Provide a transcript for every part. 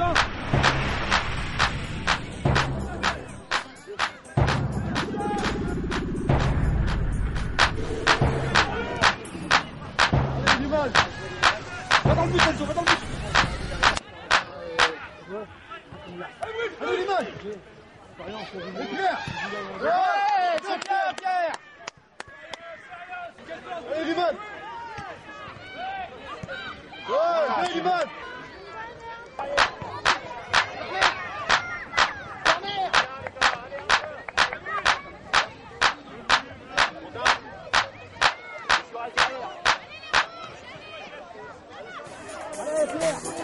立正 Yeah.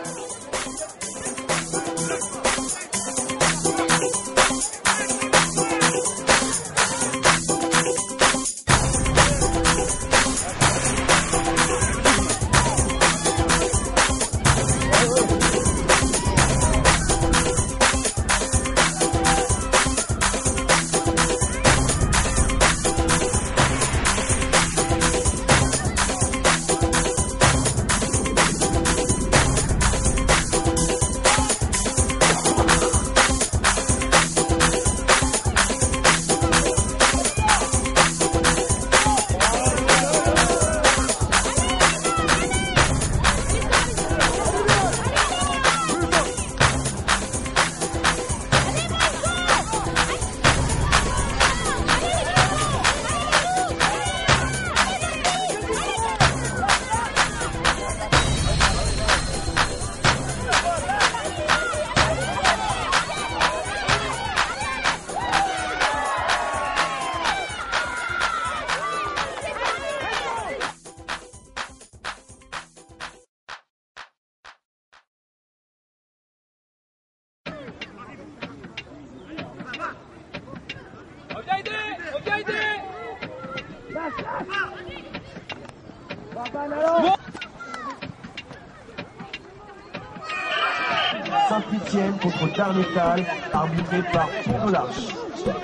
Contre Darnétal, arbitré par Tour de l'Arche.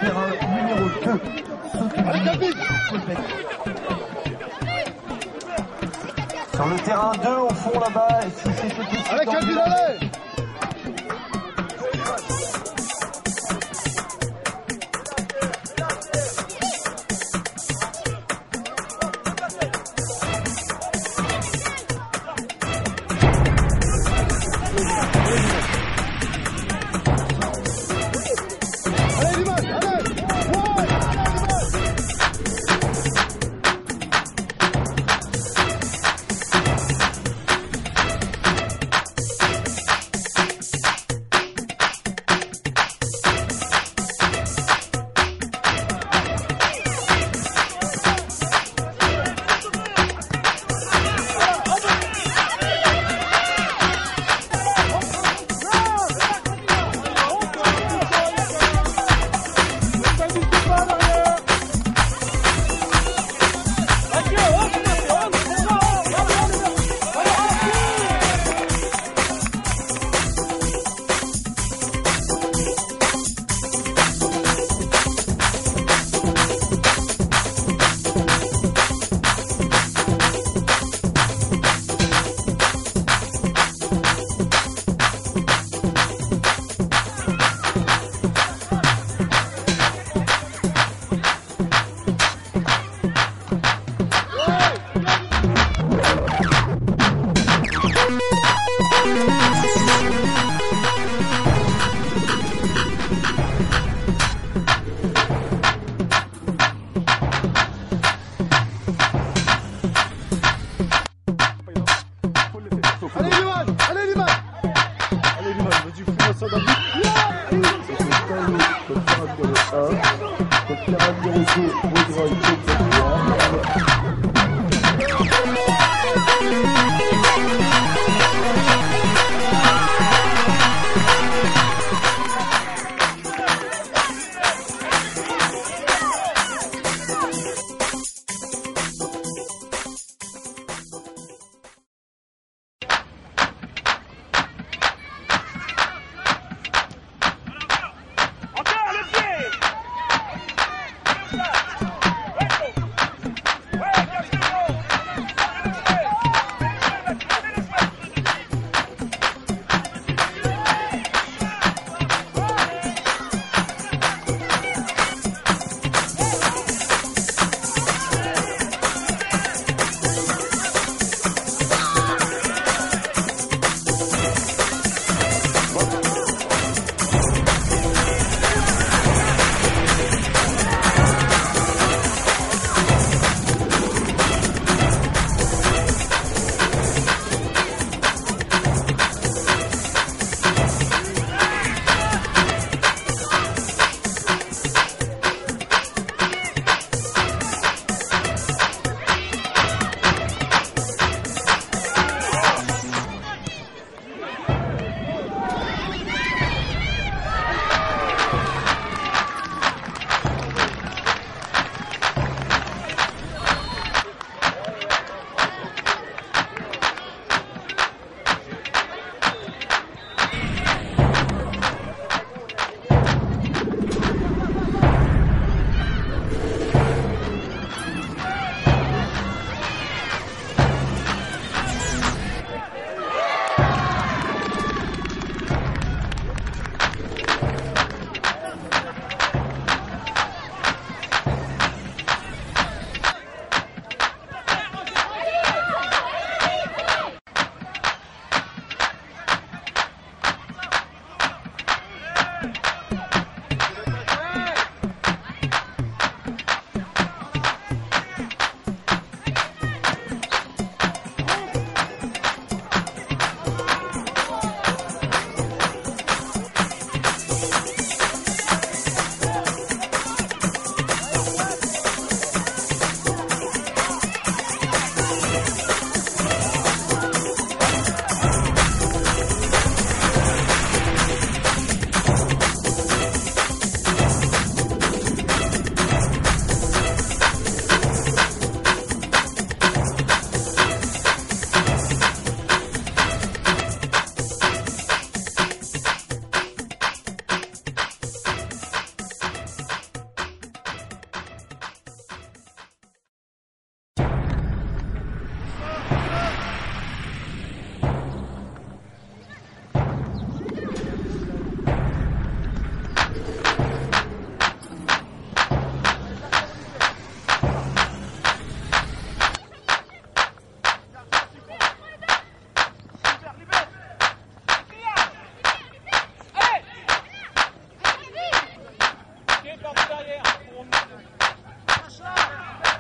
Terrain numéro 2. Sur le terrain 2, au fond là-bas, si c'est ce petit Allez, Yeah, yeah.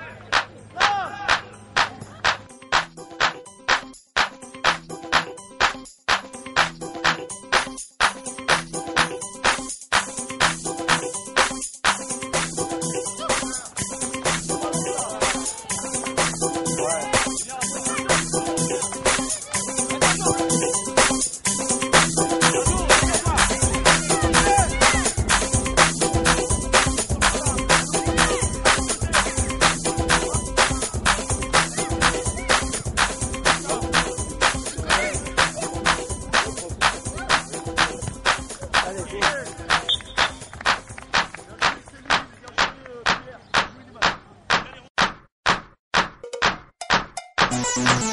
You